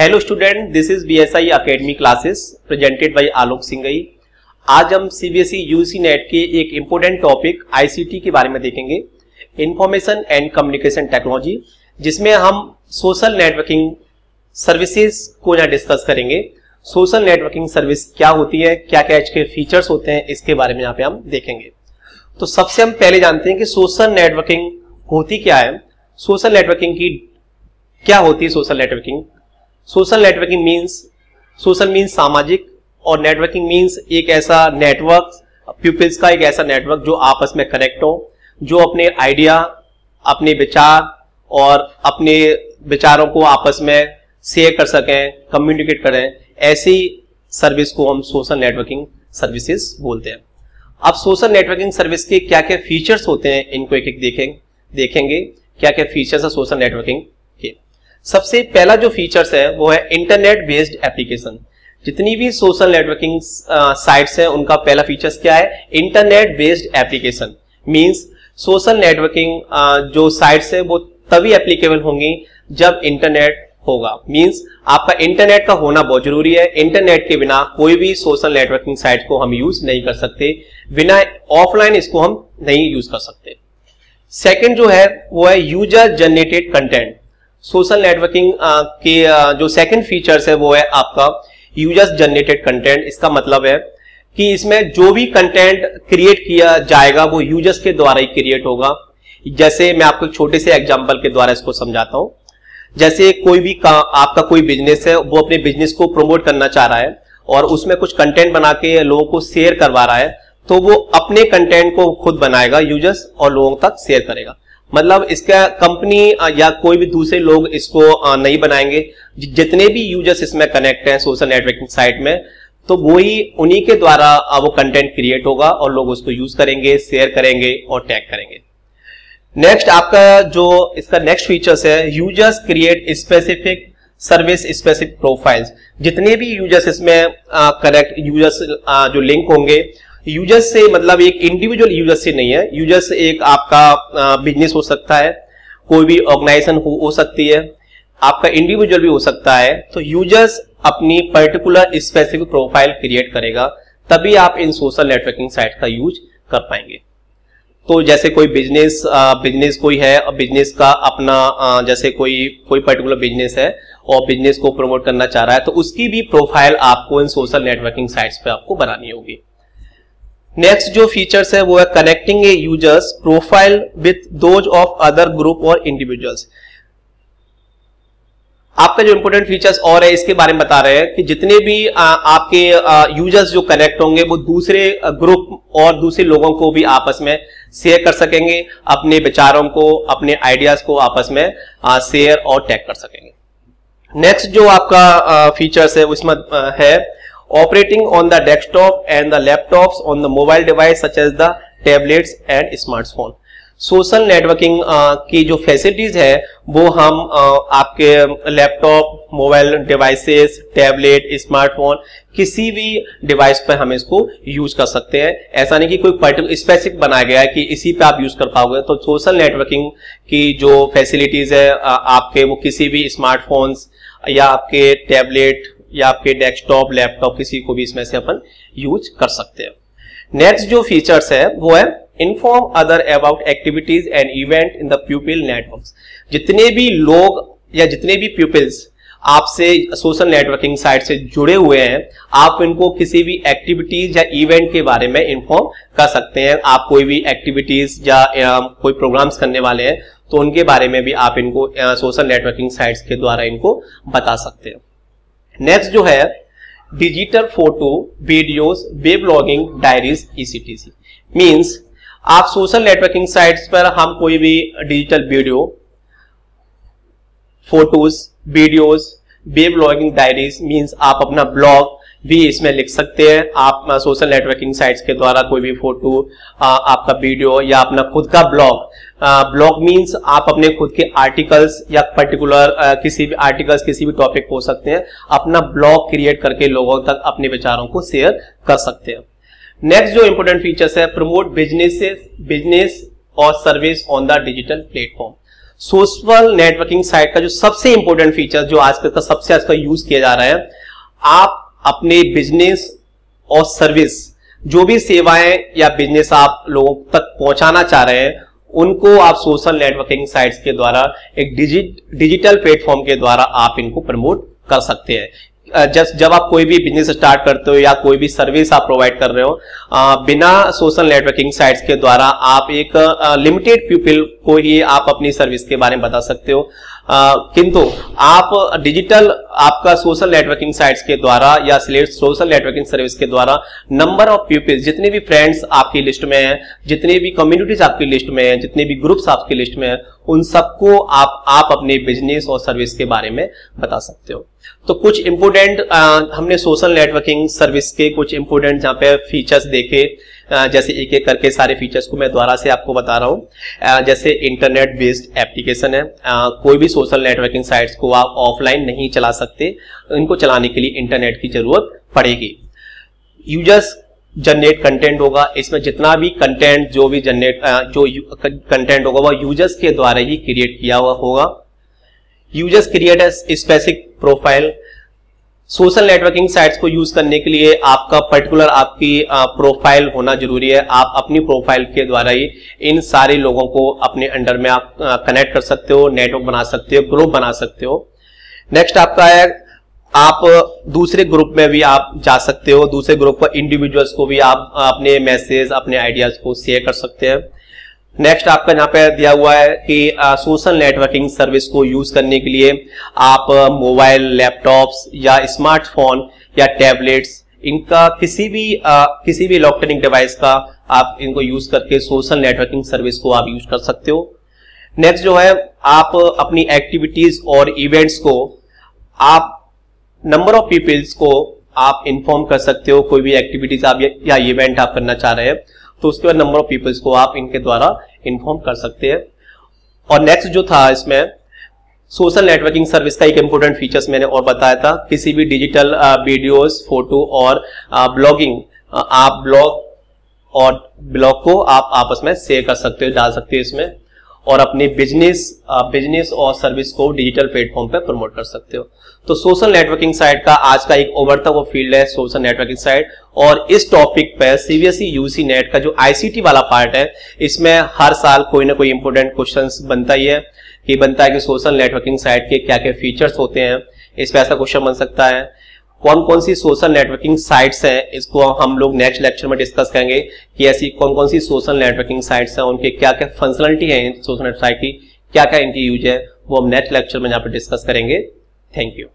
Hello student this is BSI academy classes presented by Alok Singhai आज हम CBSE UC net के एक important topic ICT के बारे में देखेंगे. इंफॉर्मेशन एंड कम्युनिकेशन टेक्नोलॉजी जिसमें हम सोशल नेटवर्किंग सर्विसेज़ को यहाँ डिस्कस करेंगे. सोशल नेटवर्किंग सर्विस क्या होती है? क्या क्या इसके फीचर्स होते हैं? इसके बारे में यहाँ पे हम देखेंगे. तो सबसे हम पहले जानते हैं कि सोशल नेटवर्किंग होती क्या है? सोशल नेटवर्किंग की क्या होती है social networking social networking means social means सामाजिक, और नेटवर्किंग मीन्स एक ऐसा नेटवर्क पीपल्स का एक ऐसा नेटवर्क जो आपस में कनेक्ट हो, जो अपने आइडिया अपने विचार, और अपने विचारों को आपस में शेयर कर सकें कम्युनिकेट करें, ऐसी सर्विस को हम सोशल नेटवर्किंग सर्विसेज़ बोलते हैं। अब सोशल नेटवर्किंग सर्विस के क्या क्या फीचर्स होते हैं, इनको एक एक देखें, देखेंगे क्या क्या फीचर्स है सोशल नेटवर्किंग सबसे पहला जो फीचर्स है, वो है इंटरनेट बेस्ड एप्लीकेशन जितनी भी सोशल नेटवर्किंग साइट्स हैं, उनका पहला फीचर्स क्या है? Internet based application means social networking जो साइट्स है, वो तभी एप्लीकेबल होंगी जब इंटरनेट होगा। मींस आपका इंटरनेट का होना बहुत ज़रूरी है। इंटरनेट के बिना कोई भी सोशल नेटवर्किंग साइट को हम यूज़ नहीं कर सकते। बिना ऑफलाइन इसको हम नहीं यूज़ कर सकते। सेकंड जो है, वो है user generated content social networking के जो सेकंड फीचर्स है वो है आपका यूज़र्स जनरेटेड कंटेंट इसका मतलब है कि इसमें जो भी कंटेंट क्रिएट किया जाएगा वो यूज़र्स के द्वारा ही क्रिएट होगा। जैसे मैं आपको छोटे से एग्जांपल के द्वारा इसको समझाता हूँ। जैसे कोई भी का, आपका कोई बिज़नेस है वो अपने बिज़नेस को प्रमोट करना चाह रहा है और उसमें कुछ कंटेंट बना के लोगों को शेयर करवा रहा है तो वो अपने कंटेंट को खुद बनाएगा यूज़र्स और लोगों तक शेयर करेगा। मतलब इसका कंपनी या कोई भी दूसरे लोग इसको नहीं बनाएँगे। जितने भी यूज़र्स इसमें कनेक्ट हैं सोशल नेटवर्किंग साइट में तो वो ही उन्हीं के द्वारा वो कंटेंट क्रिएट होगा और लोग उसको यूज़ करेंगे शेयर करेंगे और टैग करेंगे। नेक्स्ट आपका जो इसका नेक्स्ट फीचर्स है users create specific service specific profiles जितने भी यूज़र्स इसमें कनेक्ट यूज़र्स जो लिंक होंगे यूज़र्स से मतलब एक इंडिविजुअल यूज़र से नहीं है। यूज़र्स एक आपका बिज़नेस हो सकता है कोई भी ऑर्गेनाइजेशन हो, हो सकती है। आपका इंडिविजुअल भी हो सकता है। तो यूज़र्स अपनी पर्टिकुलर स्पेसिफिक प्रोफ़ाइल क्रिएट करेगा तभी आप इन सोशल नेटवर्किंग साइट का यूज़ कर पाएँगे। तो जैसे कोई बिज़नेस बिज़नेस कोई है और बिज़नेस का अपना जैसे कोई कोई पर्टिकुलर बिज़नेस है और बिज़नेस को प्रमोट करना चाह रहा है तो उसकी भी प्रोफ़ाइल आपको इन सोशल नेटवर्किंग साइट्स पे आपको बनानी होगी। नेक्स्ट जो फीचर्स है वो है connecting a users profile with those of other group और इंडिविजुअल्स आपका जो इंपोर्टेंट फीचर्स और है इसके बारे में बता रहे हैं कि जितने भी आ, आपके यूज़र्स जो कनेक्ट होंगे वो दूसरे ग्रुप और दूसरे लोगों को भी आपस में शेयर कर सकेंगे अपने विचारों को अपने आइडियाज़ को आपस में शेयर और टैग कर सकेंगे। नेक्स्ट जो आपका फीचर्स है उसमें है operating on the desktop and the laptops on the mobile device such as the tablets and smartphone. Social networking की जो फैसिलिटीज़ है वो हम uh, आपके laptop mobile devices tablet smartphone किसी भी डिवाइस पर हम इसको यूज़ कर सकते हैं। ऐसा नहीं कि कोई पर्टिकुलर स्पेसिफिक बनाया गया है कि इसी पे आप यूज़ कर पाओगे। तो सोशल नेटवर्किंग की जो फैसिलिटीज़ है uh, आपके वो किसी भी स्मार्टफोन्स या आपके टैबलेट या आपके डेस्कटॉप लैपटॉप किसी को भी इसमें से अपन यूज़ कर सकते हैं। नेक्स्ट जो फीचर्स है वो है inform other about activities and event in the people network जितने भी लोग या जितने भी प्यूपिल्स आपसे सोशल नेटवर्किंग साइट से जुड़े हुए हैं आप इनको किसी भी एक्टिविटीज़ या इवेंट के बारे में इन्फॉर्म कर सकते हैं। आप कोई भी एक्टिविटीज़ या, या कोई प्रोग्राम्स करने वाले हैं तो उनके बारे में भी आप इनको सोशल नेटवर्किंग साइट्स के द्वारा इनको बता सकते हैं। नेक्स्ट जो है digital photo videos web logging diaries ईसीटीसी means आप सोशल नेटवर्किंग साइट्स पर हम कोई भी digital video photos videos web logging diaries means आप अपना ब्लॉग भी इसमें लिख सकते हैं। आप सोशल नेटवर्किंग साइट्स के द्वारा कोई भी फ़ोटो आपका वीडियो या अपना खुद का ब्लॉग ब्लॉग मींस आप अपने खुद के आर्टिकल्स या पर्टिकुलर किसी भी आर्टिकल्स किसी भी टॉपिक हो सकते हैं। अपना ब्लॉग क्रिएट करके लोगों तक अपने विचारों को शेयर कर सकते हैं। नेक्स्ट जो इंपोर्टेंट फीचर्स है प्रमोट बिज़नेस बिज़नेस और service on the digital platform social networking site का जो सबसे इंपॉर्टेंट फीचर जो आजकल का सबसे आजकल यूज़ किया जा रहा है, आप अपने बिज़नेस और सर्विस जो भी सेवाएँ या बिज़नेस आप लोगों तक पहुंचाना चाह रहे हैं उनको आप सोशल नेटवर्किंग साइट्स के द्वारा, एक डिजिट डिजिटल प्लेटफॉर्म के द्वारा आप इनको प्रमोट कर सकते हैं। जस्ट जब आप कोई भी बिज़नेस स्टार्ट करते हो या कोई भी सर्विस आप प्रोवाइड कर रहे हो बिना सोशल नेटवर्किंग साइट्स के द्वारा आप एक लिमिटेड पीपल को ही आप अपनी सर्विस के बारे में बता सकते हो। किंतु आप डिजिटल आपका सोशल नेटवर्किंग साइट्स के द्वारा या सोशल नेटवर्किंग सर्विस के द्वारा नंबर ऑफ़ पीपल्स, जितने भी फ्रेंड्स आपकी लिस्ट में हैं, जितने भी कम्युनिटीज आपकी लिस्ट में हैं, जितने भी ग्रुप्स आपकी लिस्ट में हैं, उन सबको आप आप अपने बिज़नेस और सर्विस के बारे में बता सकते हो। तो कुछ इंपोर्टेंट हमने सोशल नेटवर्किंग सर्विस के कुछ इंपोर्टेंट जहाँ पे फीचर्स देखे। जैसे एक एक करके सारे फीचर्स को मैं दोबारा से आपको बता रहा हूँ। जैसे इंटरनेट बेस्ड एप्लीकेशन है। कोई भी सोशल नेटवर्किंग साइट्स को आप ऑफलाइन नहीं चला सकते। इनको चलाने के लिए इंटरनेट की ज़रूरत पड़ेगी। यूज़र्स जनरेट कंटेंट होगा। इसमें जितना भी कंटेंट जो भी जनरेट जो कंटेंट होगा, वह यूज़र्स के द्वारा ही क्रिएट किया हुआ होगा। Users create specific profile social networking sites को यूज़ करने के लिए आपका पर्टिकुलर आपकी प्रोफ़ाइल होना ज़रूरी है। आप अपनी प्रोफ़ाइल के द्वारा ही इन सारे लोगों को अपने अंडर में आप कनेक्ट कर सकते हो, नेटवर्क बना सकते हो, ग्रुप बना सकते हो। नेक्स्ट आपका है, आप दूसरे ग्रुप में भी आप जा सकते हो। दूसरे ग्रुप पर इंडिविजुअल्स को भी आप अपने मैसेज, अपने आइडियाज़ को शेयर कर सकते हैं। नेक्स्ट आपका यहाँ पे दिया हुआ है कि सोशल नेटवर्किंग सर्विस को यूज़ करने के लिए आप मोबाइल लैपटॉप्स या स्मार्टफ़ोन या टैबलेट्स इनका किसी भी आ, किसी भी इलेक्ट्रॉनिक डिवाइस का आप इनको यूज़ करके सोशल नेटवर्किंग सर्विस को आप यूज़ कर सकते हो। नेक्स्ट जो है आप अपनी एक्टिविटीज़ और इवेंट्स को आप नंबर ऑफ़ पीपल्स को आप इन्फॉर्म कर सकते हो कोई भी एक्टिविटीज़ आप या इवेंट आप करना चाह रहे हैं। तो उसके बाद नंबर ऑफ़ पीपल्स को आप इनके द्वारा इन्फॉर्म कर सकते हैं। और नेक्स्ट जो था इसमें सोशल नेटवर्किंग सर्विस का एक इंपॉर्टेंट फीचर्स मैंने और बताया था। किसी भी डिजिटल वीडियोस फ़ोटो और ब्लॉगिंग आप ब्लॉग और ब्लॉग को आप आपस में शेयर कर सकते हो, डाल सकते हो इसमें। और अपने बिज़नेस बिज़नेस और सर्विस को डिजिटल प्लेटफॉर्म पर प्रमोट कर सकते हो। तो सोशल नेटवर्किंग साइट का आज का एक ओवरता वो फ़ील्ड है सोशल नेटवर्किंग साइट और इस टॉपिक पे सीबीएसई यूसी नेट का जो आईसीटी वाला पार्ट है, इसमें हर साल कोई ना कोई इंपोर्टेंट क्वेश्चन बनता ही है, कि बनता है कि सोशल नेटवर्किंग साइट के क्या क्या फीचर्स होते हैं। इस पर ऐसा क्वेश्चन बन सकता है। कौन कौन सी सोशल नेटवर्किंग साइट्स हैं, इसको हम लोग नेक्स्ट लेक्चर में डिस्कस करेंगे कि ऐसी कौन कौन सी सोशल नेटवर्किंग साइट्स हैं, उनके क्या क्या फंक्शनलिटी है सोशल नेटवर्क साइट की क्या क्या इनकी यूज़ है, वो हम नेक्स्ट लेक्चर में यहाँ पर डिस्कस करेंगे। Thank you